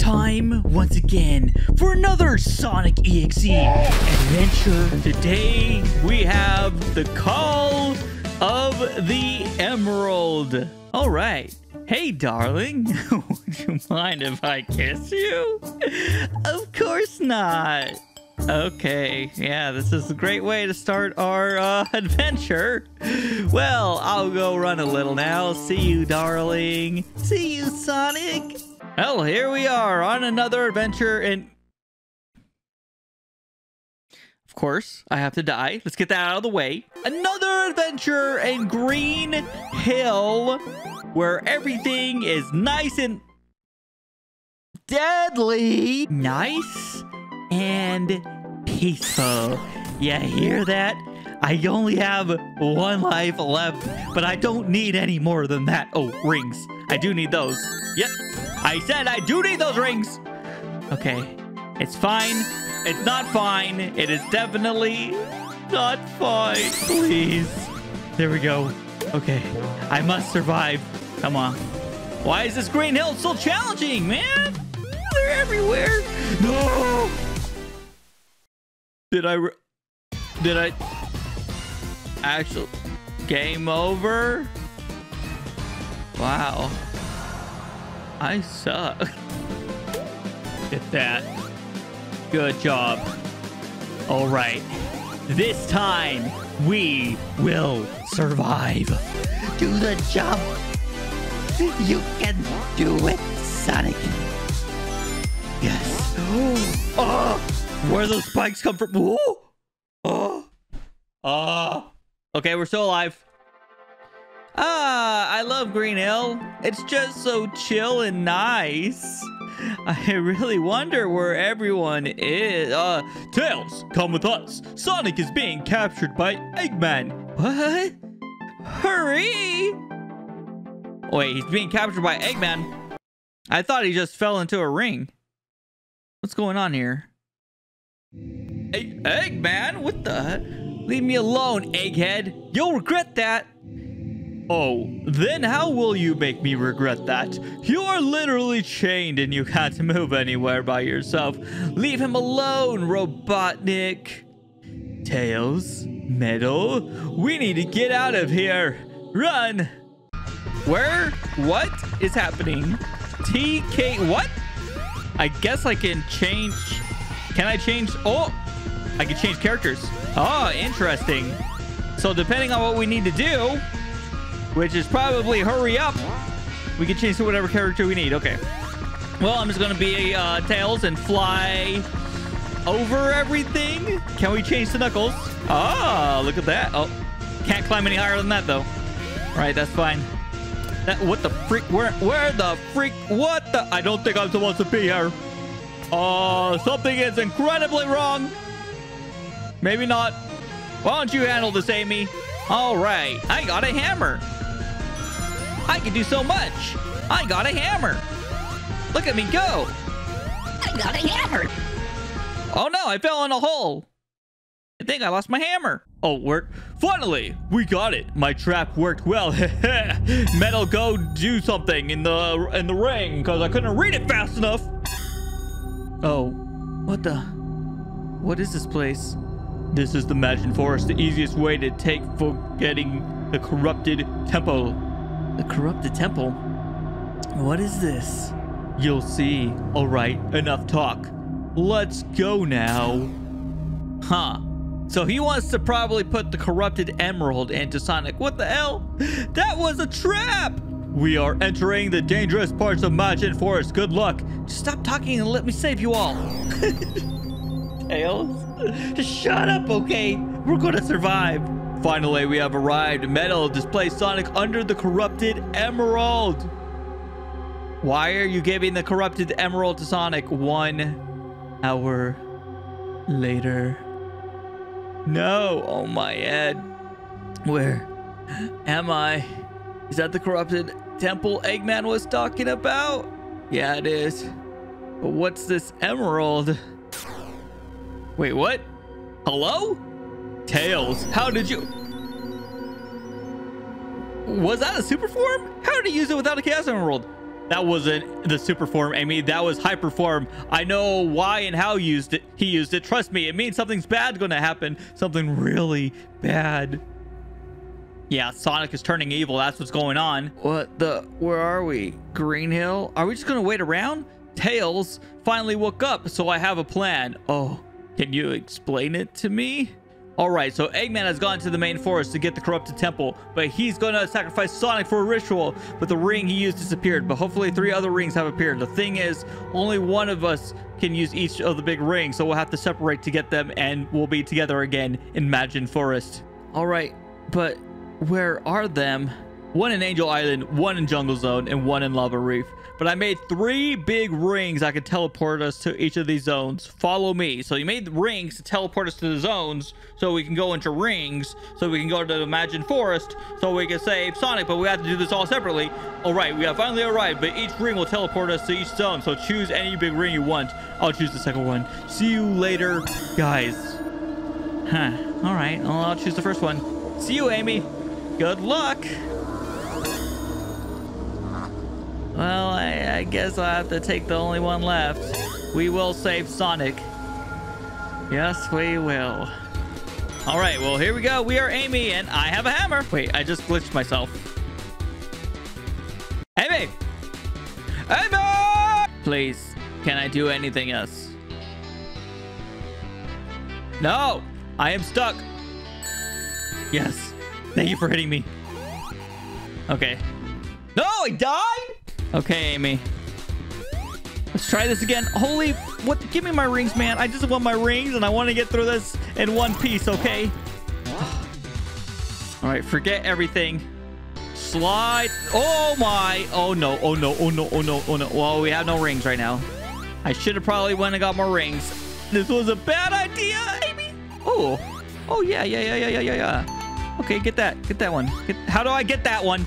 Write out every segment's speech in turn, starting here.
time once again for another Sonic EXE adventure. Today we have the Call of the Emerald. All right. Hey, darling. Would you mind if I kiss you? Of course not. Okay, yeah, this is a great way to start our uh, adventure. Well, I'll go run a little now. See you, darling. See you, Sonic. Well, here we are on another adventure and... Of course, I have to die. Let's get that out of the way. Another adventure in Green Hill where everything is nice and deadly. Nice and peaceful. You hear that? I only have one life left, but I don't need any more than that. Oh, rings. I do need those. Yep. I said I do need those rings. Okay. It's fine. It's not fine. It is definitely not fine. Please. There we go. Okay. I must survive. Come on. Why is this Green Hill so challenging, man? They're everywhere. No. Did I... Did I... Actual... Game over? Wow. I suck. Get that. Good job. All right. This time, we will survive. Do the jump. You can do it, Sonic. Yes. Oh, where those spikes come from? Oh, oh, oh. Okay, we're still alive. Ah, I love Green Hill. It's just so chill and nice. I really wonder where everyone is. Uh, Tails, come with us. Sonic is being captured by Eggman. What? Hurry! Wait, he's being captured by Eggman. I thought he just fell into a ring. What's going on here? Hey, Eggman, what the? Leave me alone, Egghead. You'll regret that. Oh, then how will you make me regret that? You are literally chained and you can't move anywhere by yourself. Leave him alone, Robotnik. Tails, Metal, we need to get out of here. Run. Where? What is happening? TK, what? I guess I can change. Can I change? Oh, I can change characters. Oh, interesting. So depending on what we need to do, which is probably hurry up. We can change to whatever character we need. Okay. Well, I'm just going to be uh, Tails and fly over everything. Can we change to Knuckles? Ah, look at that. Oh, can't climb any higher than that, though. All right, that's fine. That, what the freak? Where, where the freak? What the? I don't think I'm supposed to be here. Uh, something is incredibly wrong. Maybe not. Why don't you handle this, Amy? All right, I got a hammer. I can do so much. I got a hammer. Look at me go. I got a hammer. Oh no, I fell in a hole. I think I lost my hammer. Oh, work. Finally, we got it. My trap worked well. Metal, go do something in the in the ring because I couldn't read it fast enough. Oh, what the? What is this place? This is the Majin Forest, the easiest way to take for getting the corrupted temple. The corrupted temple? What is this? You'll see. All right, enough talk. Let's go now. Huh. So he wants to probably put the corrupted emerald into Sonic. What the hell? That was a trap! We are entering the dangerous parts of Majin Forest. Good luck. Just stop talking and let me save you all. Tails? Shut up, okay? We're gonna survive. Finally, we have arrived. Metal displays Sonic under the corrupted emerald. Why are you giving the corrupted emerald to Sonic one hour later? No. Oh, my head. Where am I? Is that the corrupted temple Eggman was talking about? Yeah, it is. But what's this emerald? Wait, what? Hello? Tails, how did you... Was that a super form? How did he use it without a Chaos Emerald? That wasn't the super form, Amy. That was hyper form. I know why and how used it. He used it. Trust me, it means something's bad going to happen. Something really bad. Yeah, Sonic is turning evil. That's what's going on. What the? Where are we? Green Hill? Are we just going to wait around? Tails finally woke up, so I have a plan. Oh, can you explain it to me? All right, so Eggman has gone to the main forest to get the corrupted temple, but he's going to sacrifice Sonic for a ritual. But the ring he used disappeared, but hopefully three other rings have appeared. The thing is, only one of us can use each of the big rings, so we'll have to separate to get them, and we'll be together again in Majin Forest. All right, but where are them? One in Angel Island, one in Jungle Zone, and one in Lava Reef. But I made three big rings I could teleport us to each of these zones. Follow me. So you made rings to teleport us to the zones so we can go into rings so we can go to the Imagine Forest so we can save Sonic, but we have to do this all separately. All right, we have finally arrived, but each ring will teleport us to each zone. So choose any big ring you want. I'll choose the second one. See you later, guys. Huh. All right, well, I'll choose the first one. See you, Amy. Good luck. Well, I, I, guess I'll have to take the only one left. We will save Sonic. Yes, we will. All right, well, here we go. We are Amy, and I have a hammer. Wait, I just glitched myself. Amy! Amy! Please, can I do anything else? No! I am stuck. Yes. Thank you for hitting me. Okay. No, I died? Okay, Amy. Let's try this again. Holy, what? Give me my rings, man. I just want my rings, and I want to get through this in one piece, okay? All right, forget everything. Slide. Oh, my. Oh, no. Oh, no. Oh, no. Oh, no. Oh, no. Well, we have no rings right now. I should have probably went and got more rings. This was a bad idea, Amy. Oh. Oh, yeah, yeah, yeah, yeah, yeah, yeah, yeah. Okay, get that. Get that one. Get, how do I get that one?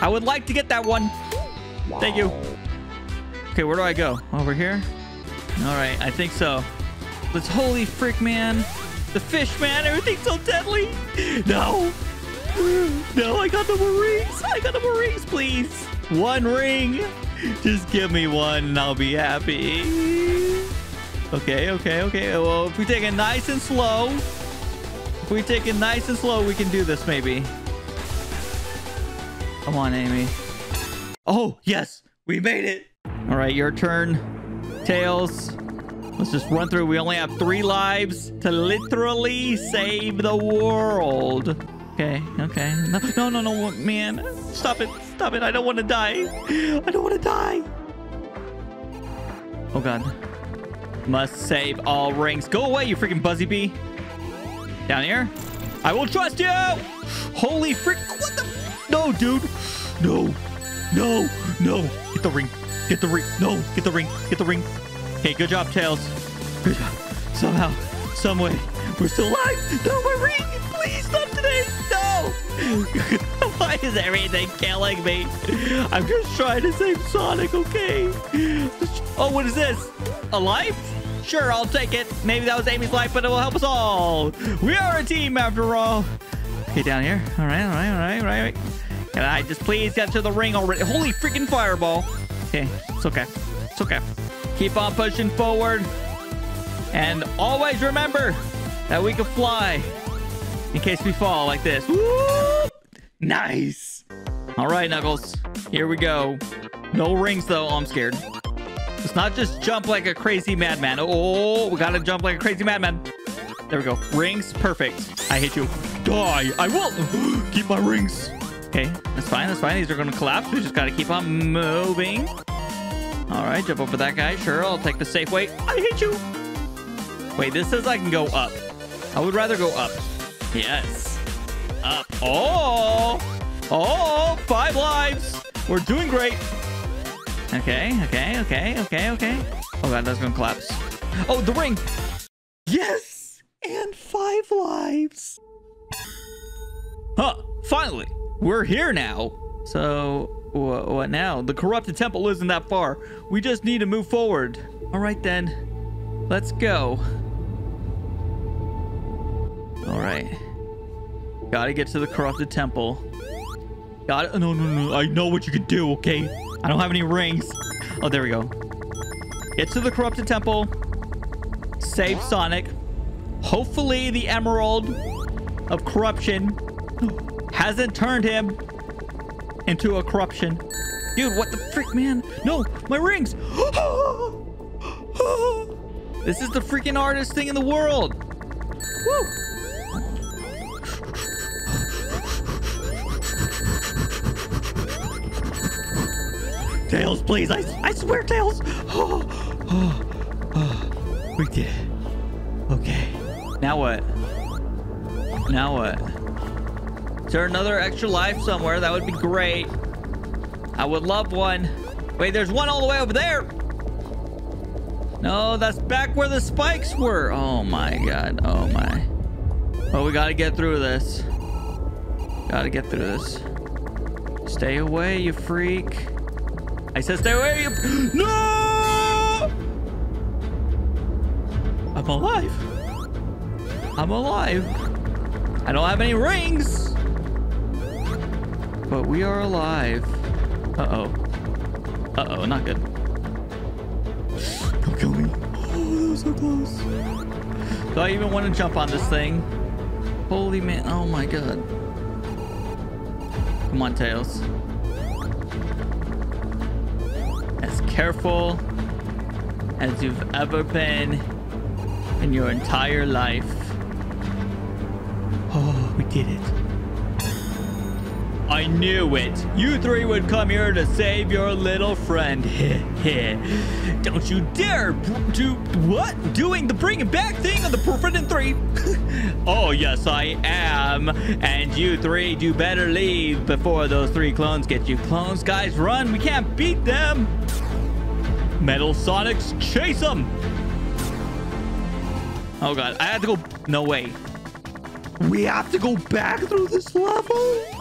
I would like to get that one. Thank you. Okay, where do I go? Over here? All right, I think so. Let's holy frick, man. The fish, man. Everything's so deadly. No. No, I got the rings. I got the rings, please. One ring. Just give me one and I'll be happy. Okay, okay, okay. Well, if we take it nice and slow, if we take it nice and slow, we can do this maybe. Come on, Amy. Oh, yes. We made it. All right, your turn. Tails. Let's just run through. We only have three lives to literally save the world. Okay, okay. No, no, no, no, man. Stop it. Stop it. I don't want to die. I don't want to die. Oh, God. Must save all rings. Go away, you freaking buzzy bee. Down here. I will trust you. Holy frick. What the? No, dude. No. No, no. Get the ring. Get the ring. No, get the ring. Get the ring. Okay, good job, Tails. Good job. Somehow, some way, we're still alive. No, my ring. Please, not today. No. Why is everything killing me? I'm just trying to save Sonic, okay? Oh, what is this? A life? Sure, I'll take it. Maybe that was Amy's life, but it will help us all. We are a team after all. Okay, down here. All right, all right, all right, all right. Can I just please get to the ring already? Holy freaking fireball. Okay, it's okay. It's okay. Keep on pushing forward. And always remember that we can fly in case we fall like this. Woo! Nice. All right, Knuckles. Here we go. No rings, though. Oh, I'm scared. Let's not just jump like a crazy madman. Oh, we gotta jump like a crazy madman. There we go. Rings. Perfect. I hate you. Die. I will. Keep my rings. Okay, that's fine. That's fine. These are to collapse. We just got to keep on moving. All right, jump over that guy. Sure, I'll take the safe way. I hit you. Wait, this says I can go up. I would rather go up. Yes. Up. Oh. Oh, five lives. We're doing great. Okay, okay, okay, okay, okay. Oh, God, that's to collapse. Oh, the ring. Yes. And five lives. Huh. Finally. We're here now. So, wh what now? The corrupted temple isn't that far. We just need to move forward. All right, then. Let's go. All right. Gotta get to the corrupted temple. Got it. No, no, no. I know what you can do, okay? I don't have any rings. Oh, there we go. Get to the corrupted temple. Save Sonic. Hopefully the emerald of corruption hasn't turned him into a corruption. Dude, what the frick, man? No, my rings. this is the freaking hardest thing in the world. Woo. Tails, please. I, I swear, Tails. we did it. Okay. Now what? Now what? Is there another extra life somewhere? That would be great. I would love one. Wait, there's one all the way over there. No, that's back where the spikes were. Oh my god. Oh my. Oh, we gotta get through this. Gotta get through this. Stay away, you freak. I said stay away. You... No! I'm alive. I'm alive. I don't have any rings. But we are alive. Uh-oh. Uh-oh, not good. Don't kill me. Oh, that was so close. Do I even want to jump on this thing? Holy man. Oh my god. Come on, Tails. As careful as you've ever been in your entire life. Oh, we did it. I knew it. You three would come here to save your little friend. Don't you dare do what? Doing the bring bringing back thing on the Forbidden Three. oh, yes, I am. And you three do better leave before those three clones get you. Clones, guys, run. We can't beat them. Metal Sonics, chase them. Oh, God. I have to go. No way. We have to go back through this level?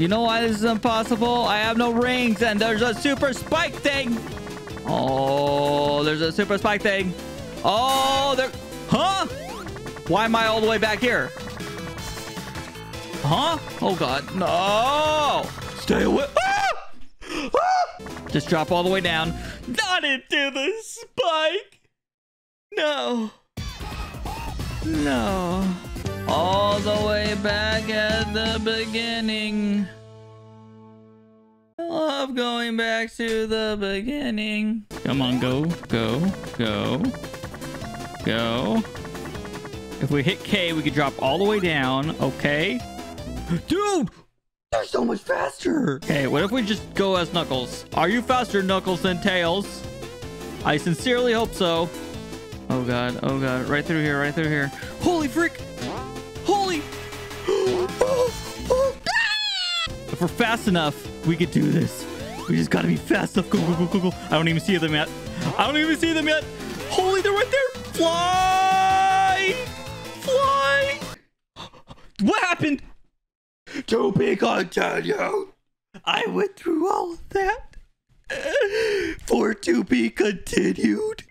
You know why this is impossible? I have no rings and there's a super spike thing. Oh, there's a super spike thing. Oh, there. Huh? Why am I all the way back here? Huh? Oh, God. No! Stay away. Ah! Ah! Just drop all the way down. Not into the spike. No. No. All the way back at the beginning. I love going back to the beginning. Come on, go, go, go, go. If we hit K, we could drop all the way down. Okay. Dude, they're so much faster. Okay, what if we just go as Knuckles? Are you faster, Knuckles, than Tails? I sincerely hope so. Oh god, oh god, right through here, right through here. Holy frick! Holy! if we're fast enough, we could do this. We just gotta be fast enough. Go, go, go, go, go. I don't even see them yet. I don't even see them yet. Holy, they're right there. Fly! Fly! What happened? To be continued. I went through all of that. For to be continued.